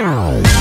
Ow.